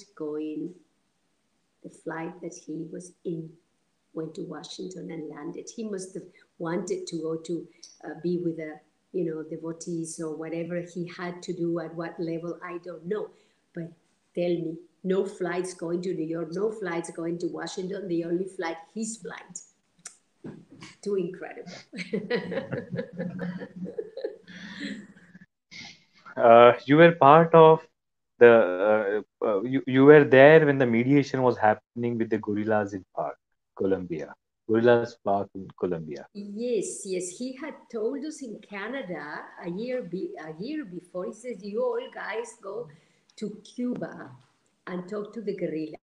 the flight going, the flight that he was in, went to Washington and landed. He must have wanted to go to uh, be with a, you know, devotees or whatever he had to do at what level, I don't know. But tell me, no flights going to New York, no flights going to Washington. The only flight, he's blind. Too incredible. uh, you were part of the uh, uh, you, you were there when the mediation was happening with the guerrillas in FARC colombia guerrillas FARC in colombia yes yes he had told us in canada a year be, a year before he says you all guys go to cuba and talk to the guerrilla.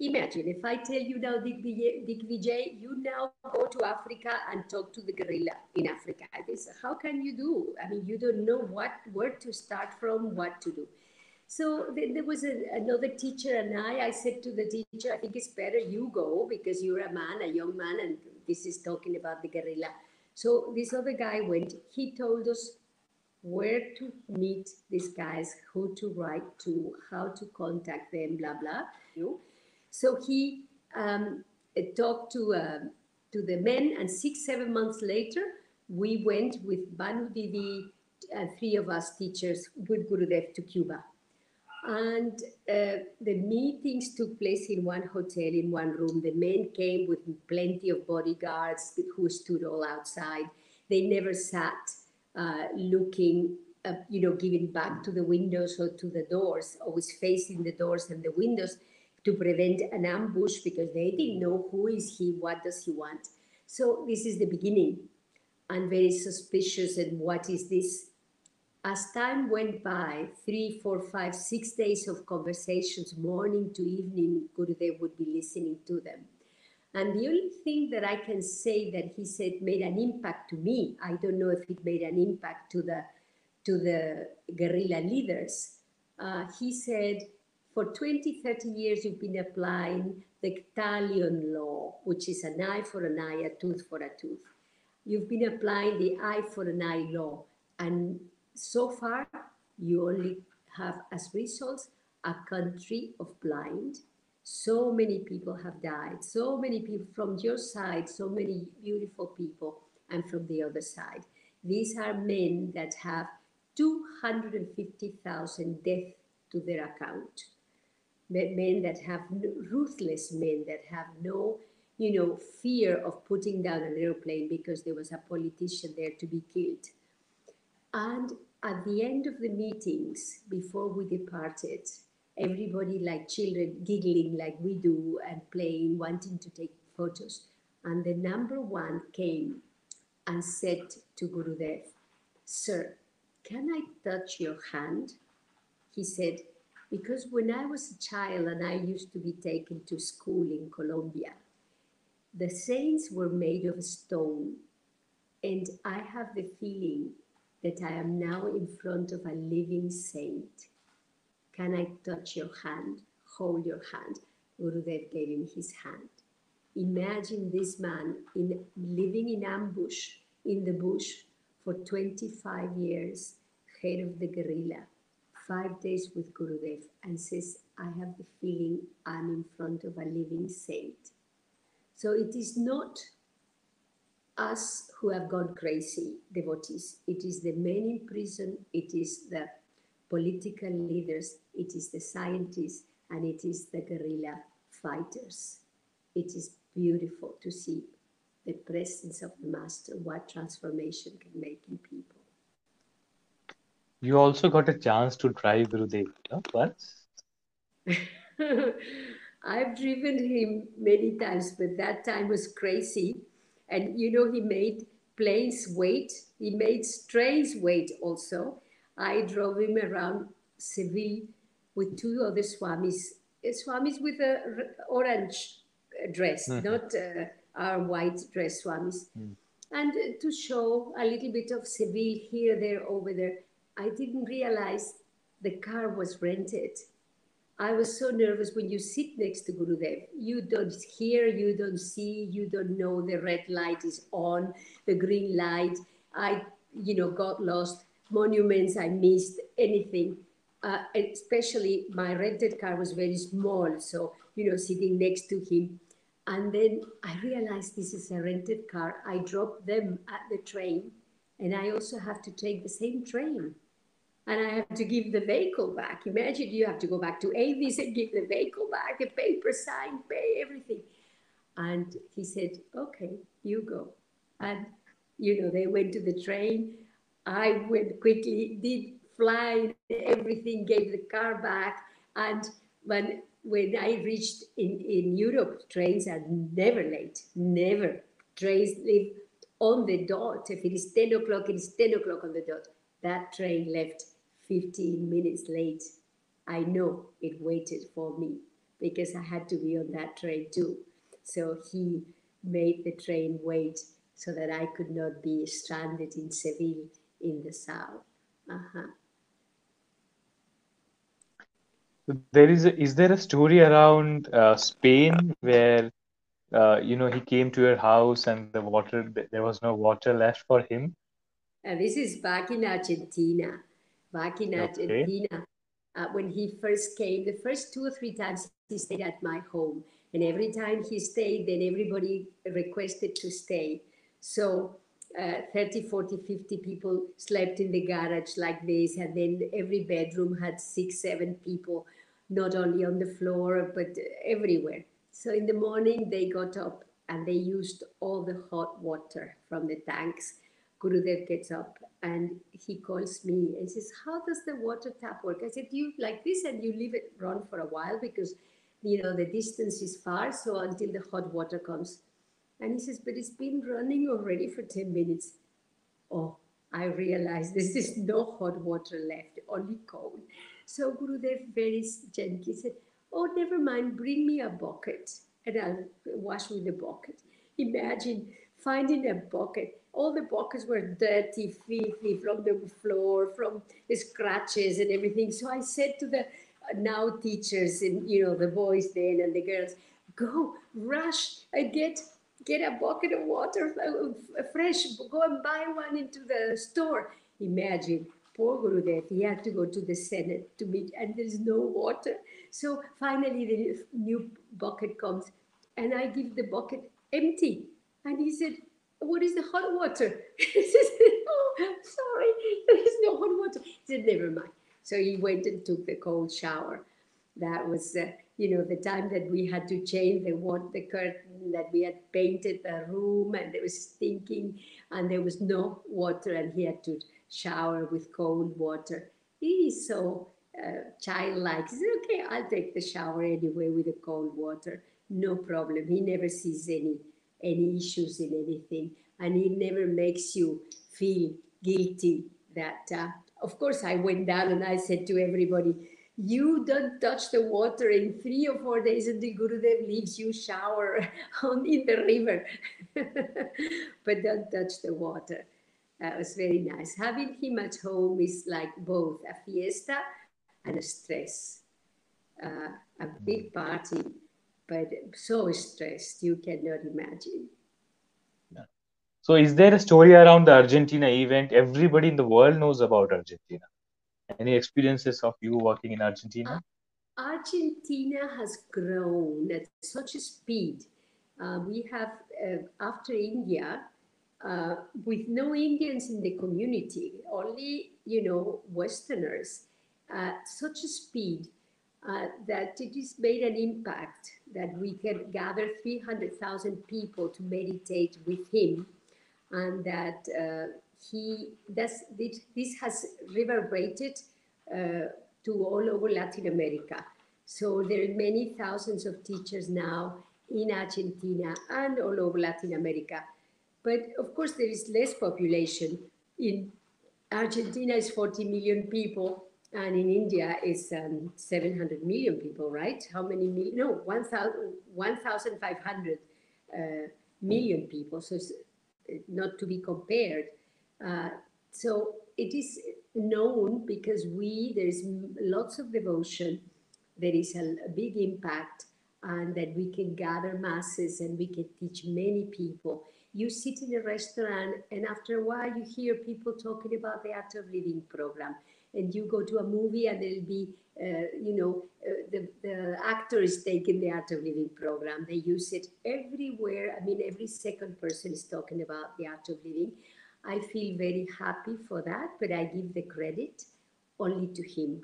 Imagine if I tell you now, Dick, Digvijay, you now go to Africa and talk to the gorilla in Africa. This, how can you do? I mean, you don't know what where to start from, what to do. So then there was a, another teacher and I, I said to the teacher, I think it's better you go because you're a man, a young man, and this is talking about the guerrilla. So this other guy went, he told us where to meet these guys, who to write to, how to contact them, blah, blah. So he um, talked to, uh, to the men, and six, seven months later, we went with Bhanu Didi and three of us teachers with Gurudev to Cuba. And uh, the meetings took place in one hotel, in one room. The men came with plenty of bodyguards who stood all outside. They never sat uh, looking, uh, you know, giving back to the windows or to the doors, always facing the doors and the windows to prevent an ambush because they didn't know who is he, what does he want. So this is the beginning and very suspicious and what is this? As time went by, three, four, five, six days of conversations, morning to evening, Gurudev would be listening to them. And the only thing that I can say that he said made an impact to me, I don't know if it made an impact to the to the guerrilla leaders. Uh, he said, for 20, 30 years, you've been applying the Talion law, which is an eye for an eye, a tooth for a tooth. You've been applying the eye for an eye law. And so far, you only have as results a country of blind so many people have died. So many people from your side, so many beautiful people, and from the other side. These are men that have 250,000 deaths to their account. Men that have ruthless men that have no, you know, fear of putting down an airplane because there was a politician there to be killed. And at the end of the meetings, before we departed, everybody like children giggling like we do and playing, wanting to take photos. And the number one came and said to Gurudev, Sir, can I touch your hand? He said, Because when I was a child and I used to be taken to school in Colombia, the saints were made of stone. And I have the feeling that I am now in front of a living saint can I touch your hand? Hold your hand. Gurudev gave him his hand. Imagine this man in living in ambush in the bush for 25 years, head of the guerrilla, five days with Gurudev, and says, I have the feeling I'm in front of a living saint. So it is not us who have gone crazy, devotees. It is the men in prison, it is the political leaders, it is the scientists, and it is the guerrilla fighters. It is beautiful to see the presence of the master, what transformation can make in people. You also got a chance to drive Gurudev no? once? I've driven him many times, but that time was crazy. And you know, he made planes wait, he made trains wait also. I drove him around Seville with two other swamis, uh, swamis with a orange dress, mm-hmm. not uh, our white dress swamis. Mm. And uh, to show a little bit of Seville here, there, over there, I didn't realize the car was rented. I was so nervous when you sit next to Gurudev. You don't hear, you don't see, you don't know the red light is on, the green light. I, you know, got lost monuments I missed, anything. uh, especially my rented car was very small. So, you know, sitting next to him. And then I realized this is a rented car. I drop them at the train and I also have to take the same train. And I have to give the vehicle back. Imagine you have to go back to Avis and give the vehicle back, the paper sign, pay everything. And he said, okay, you go. And, you know, they went to the train. I went quickly, did fly, everything, gave the car back. And when when I reached in, in Europe, trains are never late, never. Trains leave on the dot. If it is 10 o'clock, it is 10 o'clock on the dot. That train left 15 minutes late. I know it waited for me because I had to be on that train too. So he made the train wait so that I could not be stranded in Seville in the south. Uh-huh. There is a, is there a story around uh, Spain where uh, you know he came to your house and the water there was no water left for him? And this is back in Argentina. Back in Argentina, okay. uh, when he first came, the first two or three times he stayed at my home, and every time he stayed, then everybody requested to stay. So uh, 30, 40, 50 people slept in the garage like this, and then every bedroom had six, seven people, not only on the floor, but everywhere. So in the morning, they got up and they used all the hot water from the tanks. Gurudev gets up and he calls me and says, How does the water tap work? I said, You like this and you leave it run for a while because you know the distance is far, so until the hot water comes. And he says, But it's been running already for 10 minutes. Oh, I realized this is no hot water left, only cold. So Gurudev very gently said, Oh, never mind, bring me a bucket and I'll wash with the bucket. Imagine finding a bucket. All the buckets were dirty, filthy from the floor, from the scratches and everything. So I said to the now teachers and you know the boys then and the girls, go rush and get get a bucket of water fresh, go and buy one into the store. Imagine, poor Gurudev, he had to go to the Senate to meet, and there's no water. So finally, the new bucket comes, and I give the bucket empty. And he said, What is the hot water? Oh, sorry, there is no hot water. He said, Never mind. So he went and took the cold shower. That was uh, you know, the time that we had to change the what the curtain, that we had painted the room and it was stinking and there was no water and he had to shower with cold water. He is so uh, childlike. He said, okay, I'll take the shower anyway with the cold water. No problem. He never sees any any issues in anything. And it never makes you feel guilty that, uh, of course, I went down and I said to everybody, you don't touch the water in three or four days and the Gurudev leaves you shower on in the river. but don't touch the water. That was very nice. Having him at home is like both a fiesta and a stress. Uh, a big party, but so stressed you cannot imagine. So, is there a story around the Argentina event? Everybody in the world knows about Argentina. Any experiences of you working in Argentina? Uh, Argentina has grown at such a speed. Uh, we have, uh, after India, uh, with no Indians in the community, only, you know, Westerners, at such a speed uh, that it has made an impact that we can gather 300,000 people to meditate with him and that uh, he does this has reverberated uh, to all over Latin America. So there are many thousands of teachers now in Argentina and all over Latin America. But of course, there is less population. In Argentina is 40 million people, and in India is um, 700 million people, right? How many million? No, 1,500 uh, million people. So it's not to be compared. Uh, so it is known because we, there is lots of devotion, there is a, a big impact, and that we can gather masses and we can teach many people. you sit in a restaurant and after a while you hear people talking about the art of living program and you go to a movie and there'll be uh, you know uh, the, the actor is taking the art of living program. They use it everywhere. I mean every second person is talking about the art of living. I feel very happy for that but i give the credit only to him.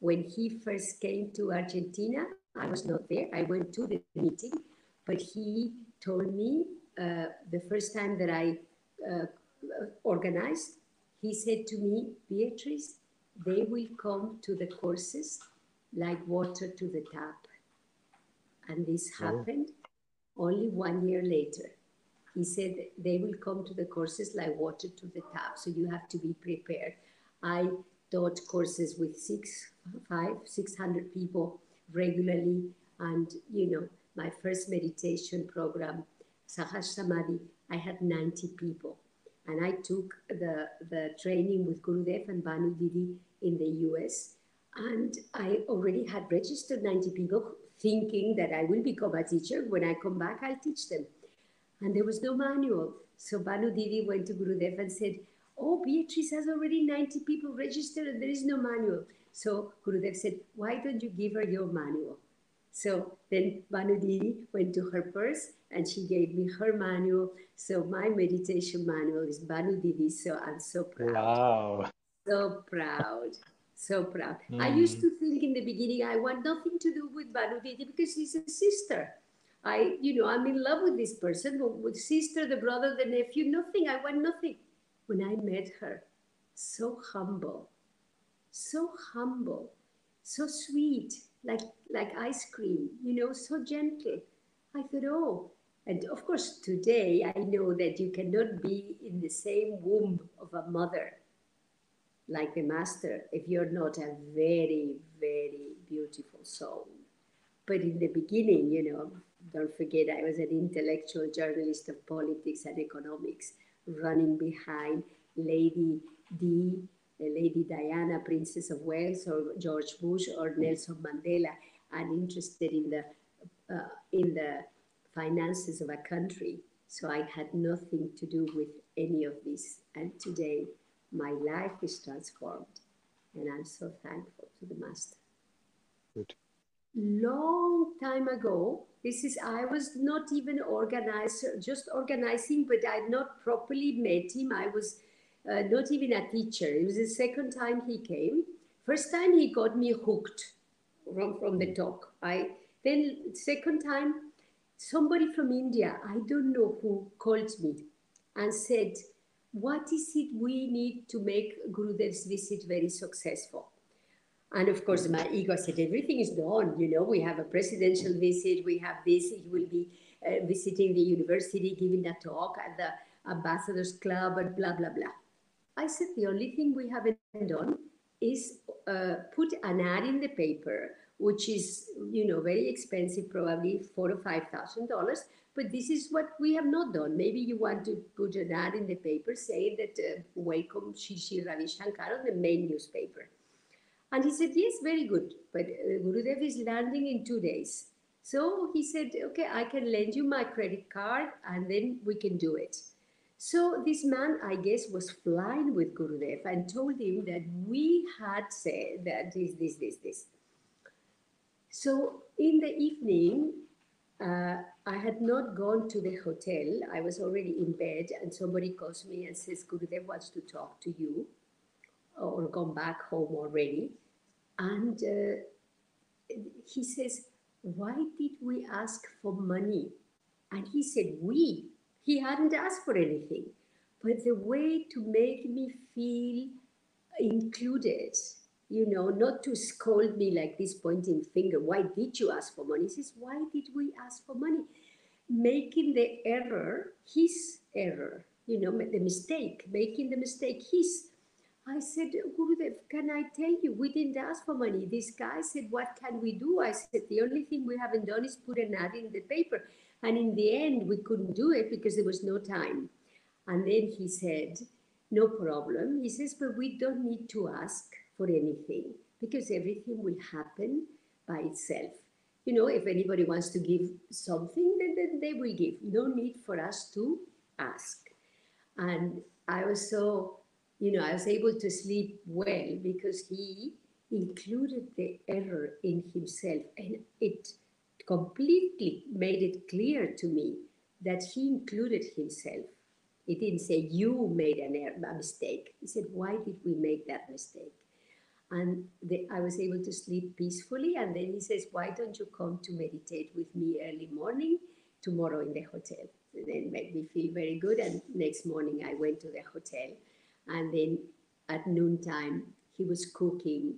When he first came to argentina i was not there. I went to the meeting but he told me uh, the first time that I uh, organized, he said to me, Beatrice, they will come to the courses like water to the tap. And this oh. happened only one year later. He said they will come to the courses like water to the tap. So you have to be prepared. I taught courses with six, five, six hundred people regularly. And, you know, my first meditation program Sahaj Samadhi, I had 90 people. And I took the, the training with Gurudev and Bhanu Didi in the US. And I already had registered 90 people thinking that I will become a teacher. When I come back, I'll teach them. And there was no manual. So Bhanu Didi went to Gurudev and said, Oh, Beatrice has already 90 people registered and there is no manual. So Gurudev said, Why don't you give her your manual? So then Bhanu Didi went to her purse and she gave me her manual. So my meditation manual is Bhanu Didi. So I'm so proud. Wow. So proud. So proud. Mm. I used hmm. to think in the beginning I want nothing to do with Bhanu Didi because she's a sister. I, you know, I'm in love with this person, but with sister, the brother, the nephew, nothing. I want nothing. When I met her, so humble, so humble, so sweet, like like ice cream, you know, so gentle. I thought, oh, and of course, today I know that you cannot be in the same womb of a mother like the master if you're not a very, very beautiful soul. But in the beginning, you know, don't forget I was an intellectual journalist of politics and economics, running behind Lady Di, Lady Diana, Princess of Wales, or George Bush, or Nelson Mandela, and interested in the uh, in the finances of a country. So I had nothing to do with any of this. And today, my life is transformed. And I'm so thankful to the Master. Good. Long time ago, this is, I was not even organizer, just organizing, but I not properly met him. I was uh, not even a teacher. It was the second time he came. First time he got me hooked from, from the talk. I then second time somebody from India, I don't know who, called me and said, What is it we need to make Gurudev's visit very successful? And of course, my ego said, Everything is done. You know, we have a presidential visit, we have this, he will be uh, visiting the university, giving a talk at the Ambassadors Club, and blah, blah, blah. I said, The only thing we haven't done is uh, put an ad in the paper which is you know very expensive, probably four or five thousand dollars. But this is what we have not done. Maybe you want to put an ad in the paper saying that uh, welcome Shri Ravi Shankar on the main newspaper. And he said, yes, very good. But uh, Gurudev is landing in two days. So he said, okay, I can lend you my credit card and then we can do it. So this man, I guess, was flying with Gurudev and told him that we had said that this, this, this, this. So in the evening, uh, I had not gone to the hotel. I was already in bed, and somebody calls me and says, Gurudev wants to talk to you or come back home already. And uh, he says, Why did we ask for money? And he said, We. He hadn't asked for anything. But the way to make me feel included you know, not to scold me like this pointing finger. Why did you ask for money? He says, why did we ask for money? Making the error his error, you know, the mistake, making the mistake his. I said, Gurudev, can I tell you, we didn't ask for money. This guy said, what can we do? I said, the only thing we haven't done is put an ad in the paper. And in the end, we couldn't do it because there was no time. And then he said, no problem. He says, but we don't need to ask for anything because everything will happen by itself. You know, if anybody wants to give something, then, then they will give. No need for us to ask. And I was so, you know, I was able to sleep well because he included the error in himself and it completely made it clear to me that he included himself. He didn't say, You made an error, a mistake. He said, Why did we make that mistake? And I was able to sleep peacefully. And then he says, Why don't you come to meditate with me early morning tomorrow in the hotel? And then made me feel very good. And next morning I went to the hotel. And then at noontime, he was cooking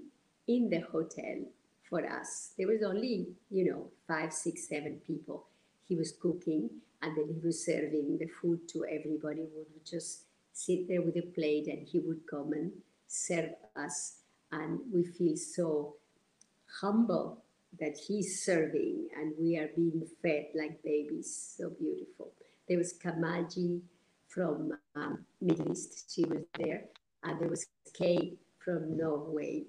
in the hotel for us. There was only, you know, five, six, seven people. He was cooking and then he was serving the food to everybody. We would just sit there with a plate and he would come and serve us. And we feel so humble that he's serving and we are being fed like babies. So beautiful. There was Kamaji from um, Middle East. She was there. And there was Kay from Norway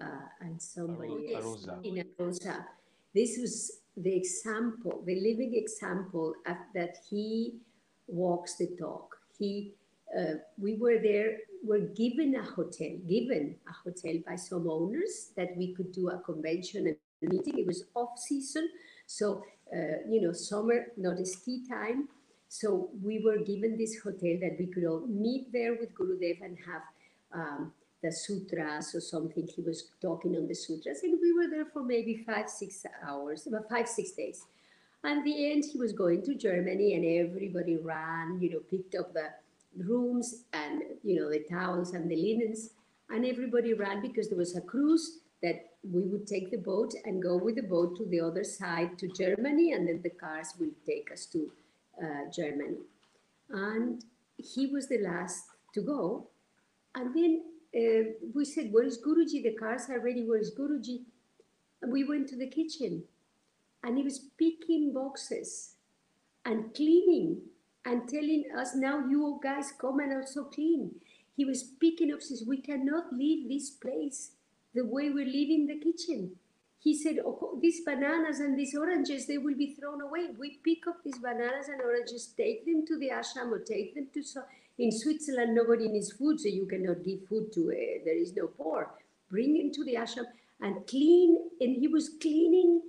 uh, and somebody else in Arosa. This was the example, the living example of, that he walks the talk. He, uh, we were there, were given a hotel, given a hotel by some owners that we could do a convention and meeting. It was off season, so uh, you know, summer, not a ski time. So we were given this hotel that we could all meet there with Gurudev and have um, the sutras or something. He was talking on the sutras, and we were there for maybe five, six hours, about five, six days. And the end, he was going to Germany, and everybody ran, you know, picked up the rooms and you know the towels and the linens, and everybody ran because there was a cruise that we would take the boat and go with the boat to the other side to Germany, and then the cars will take us to uh, Germany. And he was the last to go. And then uh, we said, Where is Guruji? The cars are ready. Where is Guruji? And we went to the kitchen and he was picking boxes and cleaning and telling us, Now you guys come and also clean. He was picking up, says, We cannot leave this place the way we're leaving the kitchen. He said, oh, These bananas and these oranges, they will be thrown away. We pick up these bananas and oranges, take them to the ashram or take them to. So in Switzerland, nobody needs food, so you cannot give food to, uh, there is no poor. Bring him to the ashram and clean, and he was cleaning,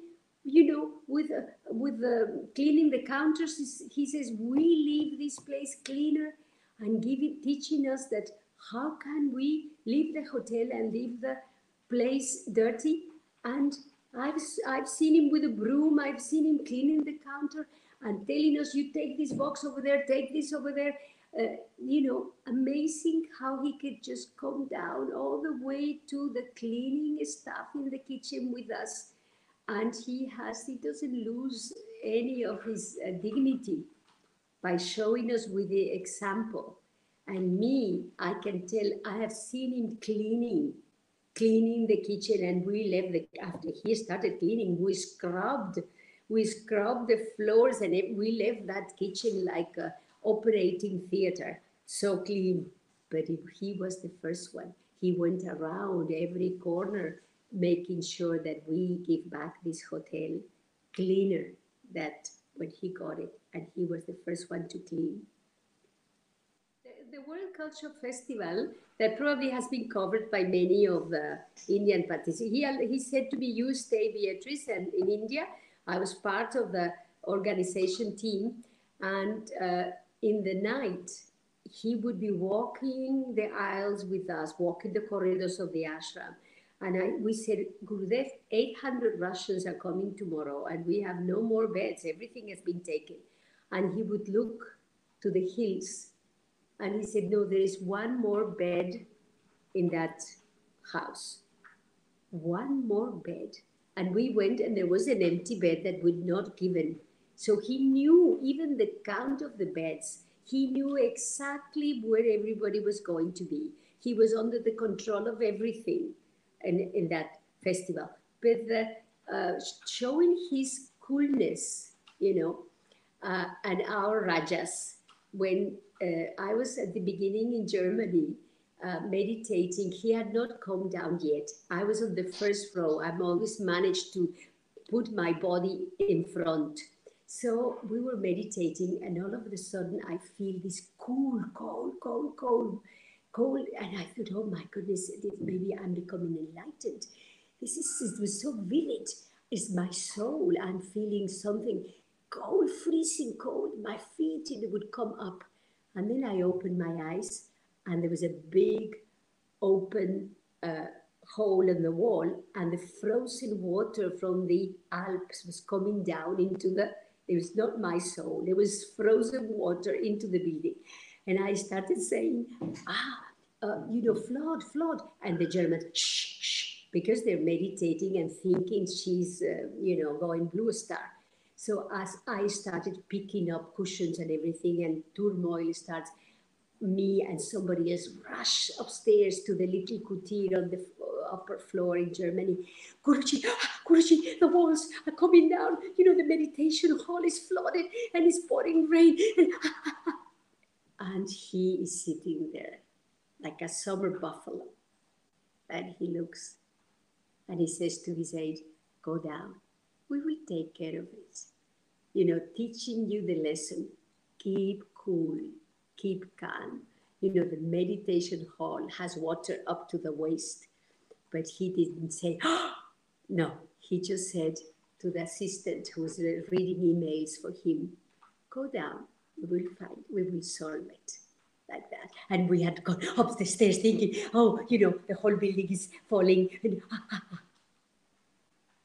you know, with uh, with uh, cleaning the counters. He says, we leave this place cleaner and giving teaching us that how can we leave the hotel and leave the place dirty? And I've, I've seen him with a broom, I've seen him cleaning the counter and telling us, you take this box over there, take this over there uh, you know, amazing how he could just come down all the way to the cleaning stuff in the kitchen with us. And he has, he doesn't lose any of his uh, dignity by showing us with the example. And me, I can tell, I have seen him cleaning, cleaning the kitchen, and we left the, after he started cleaning, we scrubbed, we scrubbed the floors, and we left that kitchen like a, operating theater, so clean. But he was the first one. He went around every corner making sure that we give back this hotel cleaner that when he got it and he was the first one to clean the, world culture festival that probably has been covered by many of the indian participants he, he said to me you stay beatrice and in india i was part of the organization team and uh, in the night, he would be walking the aisles with us, walking the corridors of the ashram. And I, we said, Gurudev, 800 Russians are coming tomorrow, and we have no more beds. Everything has been taken. And he would look to the hills, and he said, No, there is one more bed in that house. One more bed. And we went, and there was an empty bed that would not given so he knew even the count of the beds. He knew exactly where everybody was going to be. He was under the control of everything in, in that festival. But the, uh, showing his coolness, you know, uh, and our Rajas. When uh, I was at the beginning in Germany, uh, meditating. He had not come down yet. I was on the first row. I've always managed to put my body in front So we were meditating, and all of a sudden, I feel this cool, cold, cold, cold, cold. And I thought, oh my goodness, maybe I'm becoming enlightened. This is, it was so vivid. It's my soul. I'm feeling something cold, freezing cold. My feet, it would come up. And then I opened my eyes, and there was a big open uh, hole in the wall, and the frozen water from the Alps was coming down into the it was not my soul. It was frozen water into the building. And I started saying, ah, uh, you know, flood, flood. And the Germans, shh, shh, because they're meditating and thinking she's, uh, you know, going blue star. So as I started picking up cushions and everything, and turmoil starts, me and somebody else rush upstairs to the little kutir on the upper floor in Germany. Guruji, Guruji, the walls are coming down. You know, the meditation hall is flooded and it's pouring rain. and he is sitting there like a summer buffalo. And he looks and he says to his aide, Go down. We will take care of it. You know, teaching you the lesson. Keep cool, keep calm. You know, the meditation hall has water up to the waist but he didn't say, oh, no. He just said to the assistant who was reading emails for him, go down, we will find, we will solve it. Like that. And we had gone up the stairs thinking, oh, you know, the whole building is falling.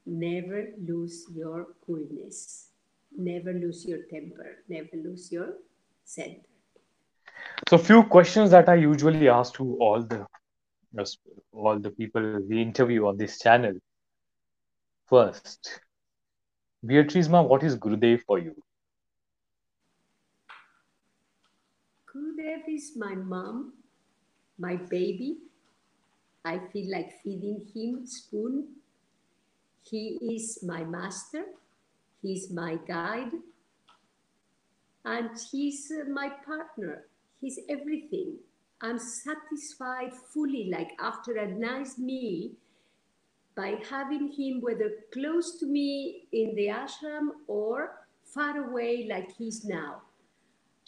never lose your coolness. Never lose your temper. Never lose your center. So, few questions that I usually ask to all the all the people we interview on this channel. First, Beatrice what is Gurudev for you? Gurudev is my mom, my baby. I feel like feeding him spoon. He is my master. He's my guide. And he's uh, my partner. He's everything. I'm satisfied fully, like after a nice meal, by having him whether close to me in the ashram or far away like he's now.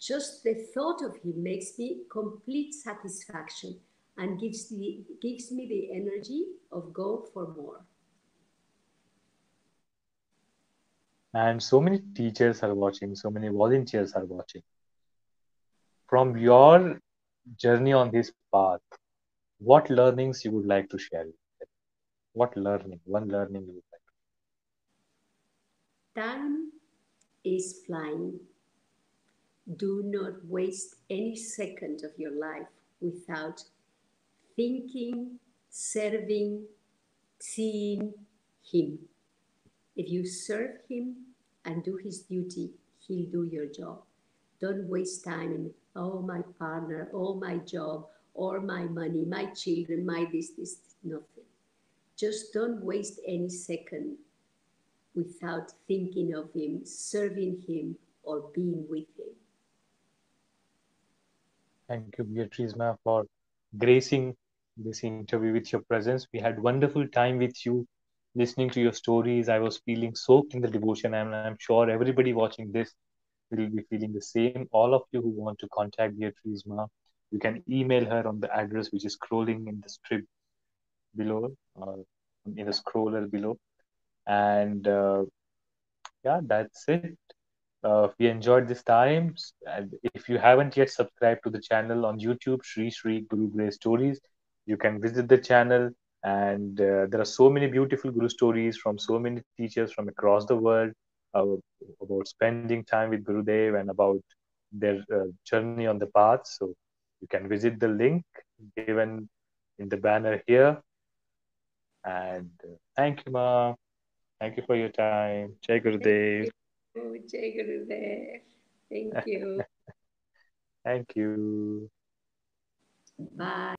Just the thought of him makes me complete satisfaction and gives, the, gives me the energy of go for more. And so many teachers are watching, so many volunteers are watching. From your journey on this path, what learnings you would like to share? What learning, one learning you would like? Time is flying. Do not waste any second of your life without thinking, serving, seeing Him. If you serve Him and do His duty, He'll do your job. Don't waste time in oh, my partner, oh, my job, or my money, my children, my this, this, nothing. Just don't waste any second without thinking of Him, serving Him, or being with Him. Thank you, Beatrice Ma, for gracing this interview with your presence. We had wonderful time with you, listening to your stories. I was feeling soaked in the devotion, and I'm sure everybody watching this will be feeling the same. All of you who want to contact Beatrice Ma, you can email her on the address which is scrolling in the strip below or in the scroller below. And uh, yeah, that's it. Uh, if you enjoyed this time, and if you haven't yet subscribed to the channel on YouTube, Sri Sri Guru Grace Stories, you can visit the channel. And uh, there are so many beautiful Guru stories from so many teachers from across the world uh, about spending time with Gurudev and about their uh, journey on the path. So you can visit the link given in the banner here. And uh, thank you, Ma. Thank you for your time. Jai Gurudev. Jai Gurudev. Thank you. thank you. Bye.